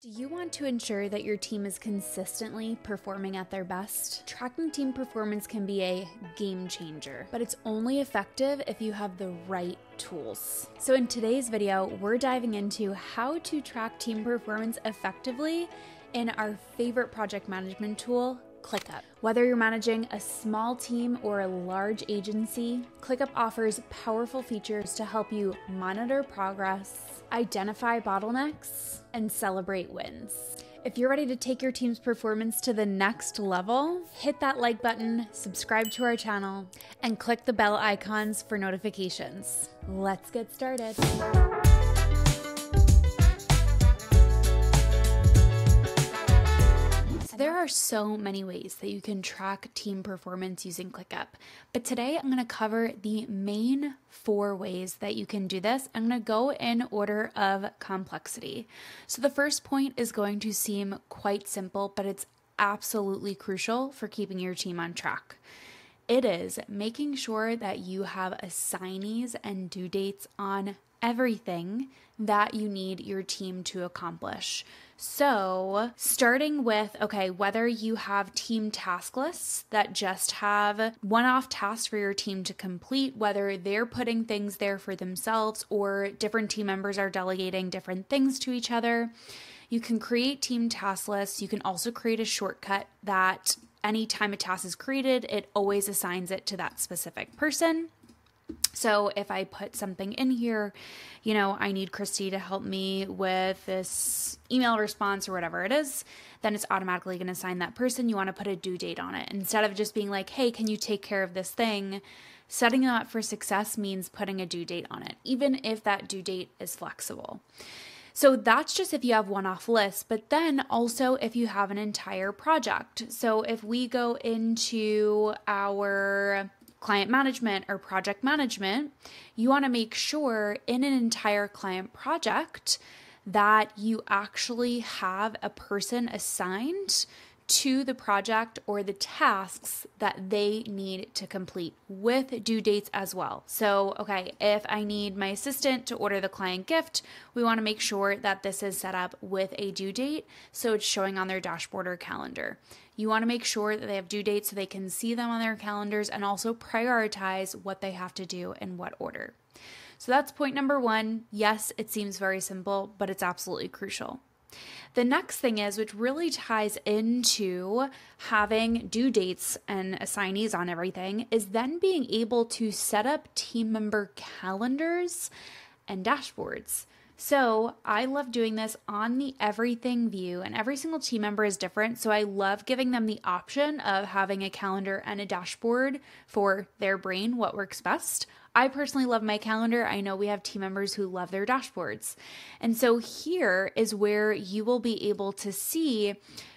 Do you want to ensure that your team is consistently performing at their best? Tracking team performance can be a game changer, but it's only effective if you have the right tools. So, in today's video, we're diving into how to track team performance effectively in our favorite project management tool, ClickUp. Whether you're managing a small team or a large agency, ClickUp offers powerful features to help you monitor progress, identify bottlenecks, and celebrate wins. If you're ready to take your team's performance to the next level, hit that like button, subscribe to our channel, and click the bell icons for notifications. Let's get started. There are so many ways that you can track team performance using ClickUp, but today I'm going to cover the main four ways that you can do this. I'm going to go in order of complexity. So the first point is going to seem quite simple, but it's absolutely crucial for keeping your team on track. It is making sure that you have assignees and due dates on everything that you need your team to accomplish. So, starting with okay, whether you have team task lists that just have one off tasks for your team to complete, whether they're putting things there for themselves or different team members are delegating different things to each other. You can create team task lists. You can also create a shortcut that anytime a task is created, it always assigns it to that specific person. So if I put something in here, you know, I need Christy to help me with this email response or whatever it is, then it's automatically going to assign that person. You want to put a due date on it instead of just being like, hey, can you take care of this thing? Setting them up for success means putting a due date on it, even if that due date is flexible. So that's just if you have one off lists, but then also if you have an entire project. So if we go into our client management or project management, you want to make sure in an entire client project that you actually have a person assigned to the project or the tasks that they need to complete with due dates as well. So, okay, if I need my assistant to order the client gift, we want to make sure that this is set up with a due date so it's showing on their dashboard or calendar. You want to make sure that they have due dates so they can see them on their calendars and also prioritize what they have to do in what order. So that's point number one. Yes, it seems very simple, but it's absolutely crucial. The next thing is, which really ties into having due dates and assignees on everything, is then being able to set up team member calendars and dashboards. So I love doing this on the everything view, and every single team member is different. So I love giving them the option of having a calendar and a dashboard for their brain, what works best. I personally love my calendar. I know we have team members who love their dashboards. And so here is where you will be able to see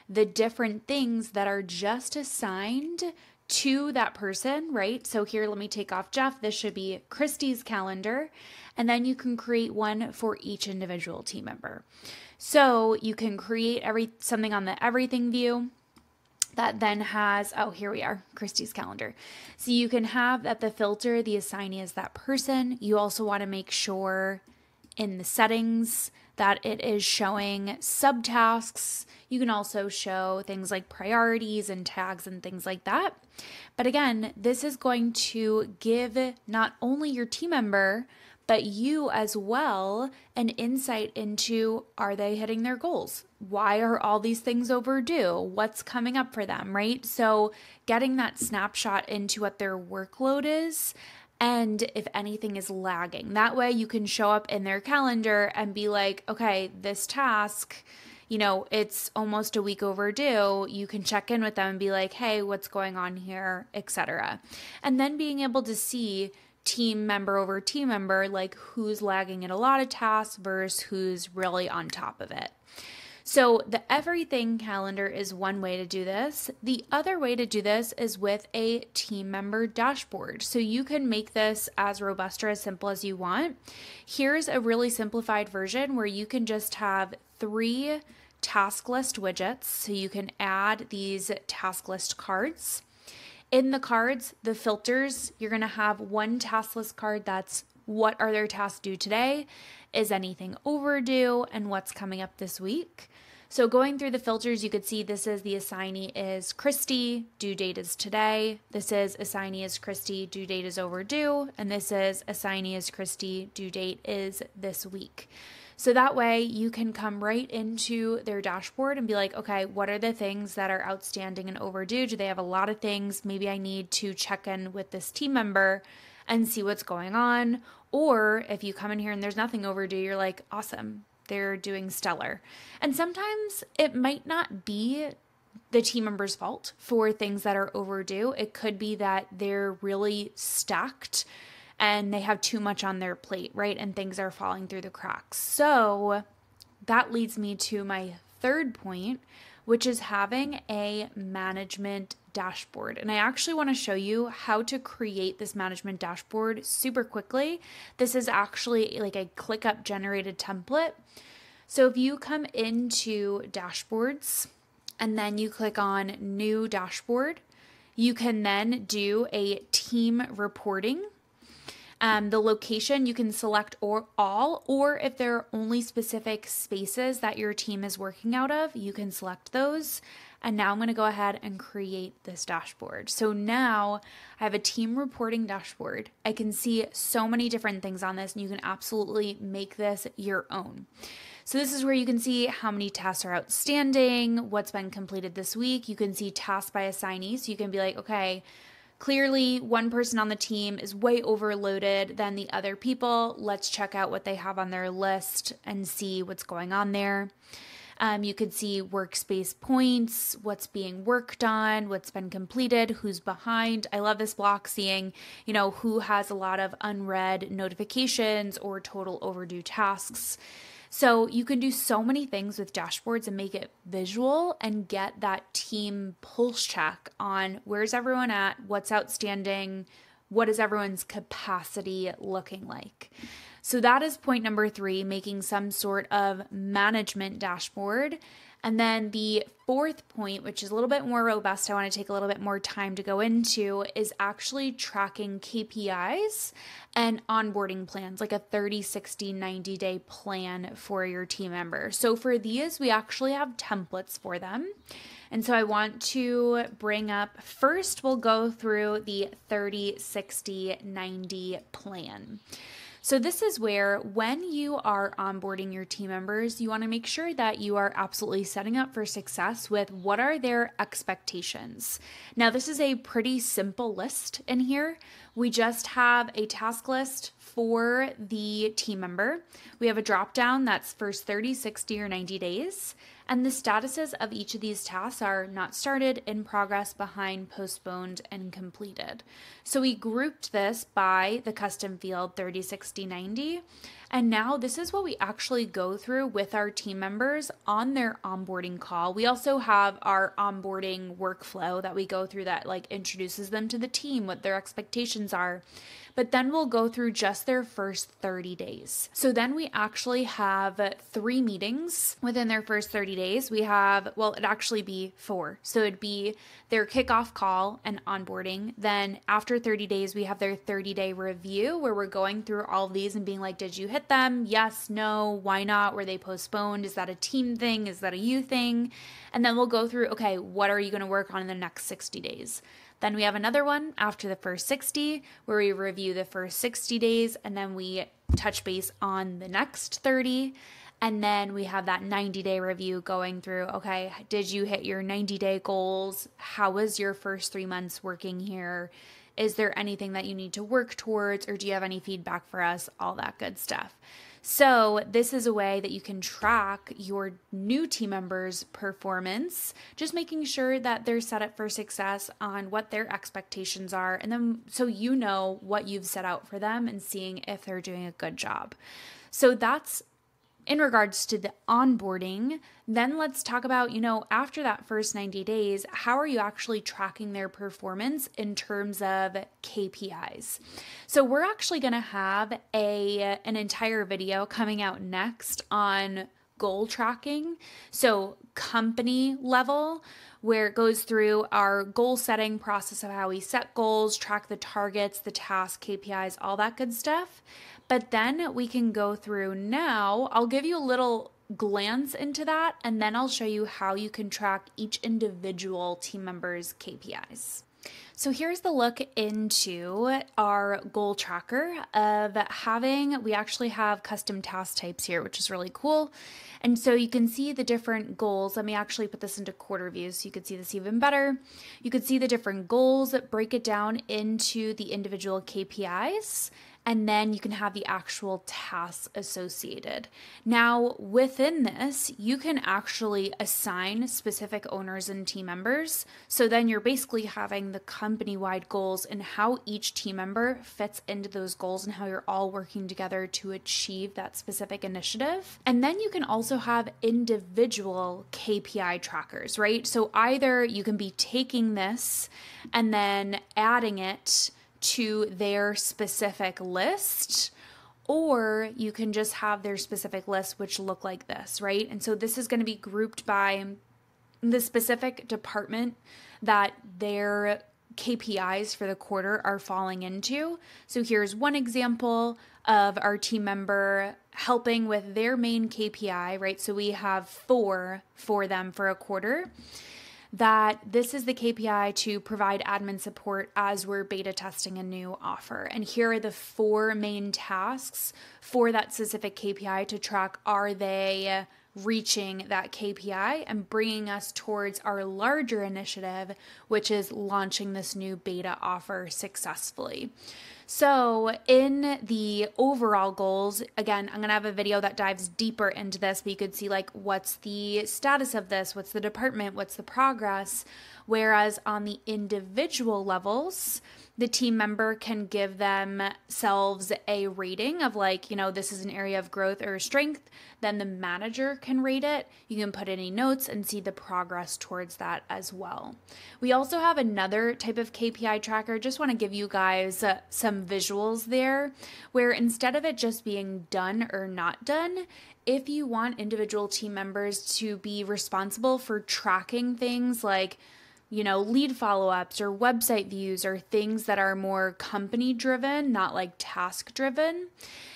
the different things that are just assigned to that person, right? So here, let me take off Jeff. This should be Christy's calendar. And then you can create one for each individual team member. So you can create every something on the everything view that then has oh here we are christy's calendar. So you can have that the filter the assignee is that person. You also want to make sure in the settings that it is showing subtasks. You can also show things like priorities and tags and things like that. But again this is going to give not only your team member but you as well an insight into are they hitting their goals? Why are all these things overdue? What's coming up for them, right? So, getting that snapshot into what their workload is and if anything is lagging. That way you can show up in their calendar and be like, okay, this task you know, it's almost a week overdue, you can check in with them and be like, "Hey, what's going on here?" etc. And then being able to see team member over team member, like who's lagging in a lot of tasks versus who's really on top of it. So, the everything calendar is one way to do this. The other way to do this is with a team member dashboard. So, you can make this as robust or as simple as you want. Here's a really simplified version where you can just have three task list widgets. So, you can add these task list cards. In the cards, the filters, you're going to have one task list card that's what are their tasks due today? Is anything overdue? And what's coming up this week? So going through the filters, you could see this is the assignee is Christy, due date is today. This is assignee is Christy, due date is overdue. And this is assignee is Christy, due date is this week. So that way you can come right into their dashboard and be like, okay, what are the things that are outstanding and overdue? Do they have a lot of things? Maybe I need to check in with this team member and see what's going on. Or if you come in here and there's nothing overdue, you're like, awesome, they're doing stellar. And sometimes it might not be the team member's fault for things that are overdue. It could be that they're really stacked and they have too much on their plate, right? And things are falling through the cracks. So that leads me to my third point, which is having a management dashboard. And I actually want to show you how to create this management dashboard super quickly. This is actually like a ClickUp generated template. So if you come into dashboards and then you click on new dashboard, you can then do a team reporting. Um, the location you can select or all, or if there are only specific spaces that your team is working out of, you can select those. And now I'm going to go ahead and create this dashboard. So now I have a team reporting dashboard. I can see so many different things on this, and you can absolutely make this your own. So, this is where you can see how many tasks are outstanding, what's been completed this week. You can see tasks by assignee. So, you can be like, okay, clearly one person on the team is way overloaded than the other people. Let's check out what they have on their list and see what's going on there. Um, you could see workspace points, what's being worked on, what's been completed, who's behind. I love this block seeing, you know, who has a lot of unread notifications or total overdue tasks. So you can do so many things with dashboards and make it visual and get that team pulse check on where's everyone at, what's outstanding, what is everyone's capacity looking like. So that is point number three, making some sort of management dashboard. And then the fourth point, which is a little bit more robust, I want to take a little bit more time to go into, is actually tracking KPIs and onboarding plans, like a 30, 60, 90 day plan for your team member. So for these, we actually have templates for them. And so I want to bring up first, we'll go through the 30, 60, 90 plan. So, this is where when you are onboarding your team members, you want to make sure that you are absolutely setting up for success with what are their expectations. Now, this is a pretty simple list in here. We just have a task list for the team member. We have a drop down that's first 30, 60, or 90 days. And the statuses of each of these tasks are not started, in progress, behind, postponed, and completed. So we grouped this by the custom field 30, 60, 90. And now this is what we actually go through with our team members on their onboarding call. We also have our onboarding workflow that we go through that like introduces them to the team, what their expectations are but then we'll go through just their first 30 days. So then we actually have three meetings within their first 30 days. We have, well, it'd actually be four. So it'd be their kickoff call and onboarding. Then after 30 days, we have their 30 day review where we're going through all these and being like, did you hit them? Yes, no, why not? Were they postponed? Is that a team thing? Is that a you thing? And then we'll go through, okay, what are you going to work on in the next 60 days? Then we have another one after the first 60 where we review the first 60 days and then we touch base on the next 30. And then we have that 90 day review going through okay, did you hit your 90 day goals? How was your first three months working here? Is there anything that you need to work towards, or do you have any feedback for us? All that good stuff. So, this is a way that you can track your new team members' performance, just making sure that they're set up for success on what their expectations are, and then so you know what you've set out for them and seeing if they're doing a good job. So, that's in regards to the onboarding, then let's talk about, you know, after that first 90 days, how are you actually tracking their performance in terms of KPIs? So we're actually going to have a an entire video coming out next on goal tracking. So company level where it goes through our goal setting process of how we set goals, track the targets, the tasks, KPIs, all that good stuff. But then we can go through now. I'll give you a little glance into that, and then I'll show you how you can track each individual team member's KPIs. So here's the look into our goal tracker of having, we actually have custom task types here, which is really cool. And so you can see the different goals. Let me actually put this into quarter view so you could see this even better. You could see the different goals, break it down into the individual KPIs and then you can have the actual tasks associated. Now, within this, you can actually assign specific owners and team members. So then you're basically having the company wide goals and how each team member fits into those goals and how you're all working together to achieve that specific initiative. And then you can also have individual KPI trackers, right? So either you can be taking this and then adding it to their specific list or you can just have their specific list which look like this, right? And so this is going to be grouped by the specific department that their KPIs for the quarter are falling into. So here's one example of our team member helping with their main KPI, right? So we have four for them for a quarter that this is the KPI to provide admin support as we're beta testing a new offer. And here are the four main tasks for that specific KPI to track are they reaching that KPI and bringing us towards our larger initiative, which is launching this new beta offer successfully. So, in the overall goals, again, I'm going to have a video that dives deeper into this, but you could see like what's the status of this, what's the department, what's the progress. Whereas on the individual levels, the team member can give themselves a rating of like, you know, this is an area of growth or strength. Then the manager can rate it. You can put any notes and see the progress towards that as well. We also have another type of KPI tracker. Just want to give you guys uh, some visuals there where instead of it just being done or not done, if you want individual team members to be responsible for tracking things like you know, lead follow ups or website views or things that are more company driven, not like task driven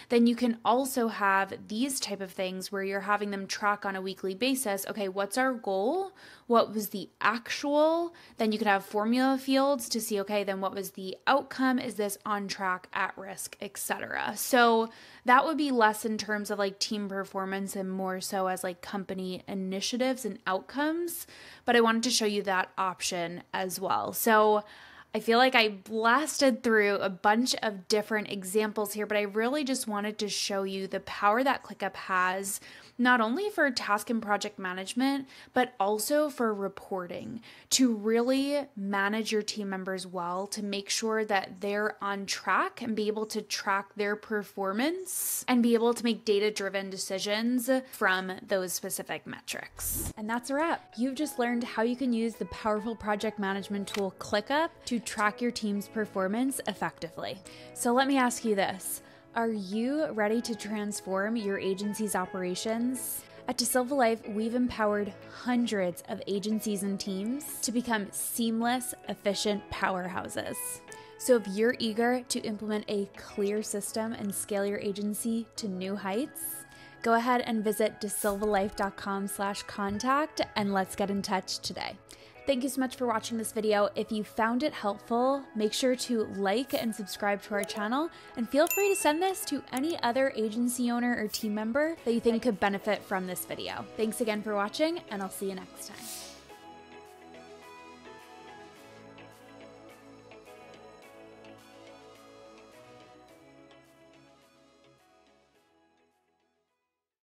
then you can also have these type of things where you're having them track on a weekly basis. Okay what's our goal? What was the actual? Then you could have formula fields to see okay then what was the outcome? Is this on track at risk etc so that would be less in terms of like team performance and more so as like company initiatives and outcomes. But i wanted to show you that option as well. So I feel like I blasted through a bunch of different examples here, but I really just wanted to show you the power that ClickUp has not only for task and project management, but also for reporting to really manage your team members well, to make sure that they're on track and be able to track their performance and be able to make data driven decisions from those specific metrics. And that's a wrap. You've just learned how you can use the powerful project management tool ClickUp to track your team's performance effectively. So let me ask you this. Are you ready to transform your agency's operations? At DaSilva Life, we've empowered hundreds of agencies and teams to become seamless, efficient powerhouses. So if you're eager to implement a clear system and scale your agency to new heights, go ahead and visit dasilvalife.com slash contact and let's get in touch today. Thank you so much for watching this video. If you found it helpful, make sure to like and subscribe to our channel and feel free to send this to any other agency owner or team member that you think could benefit from this video. Thanks again for watching and I'll see you next time.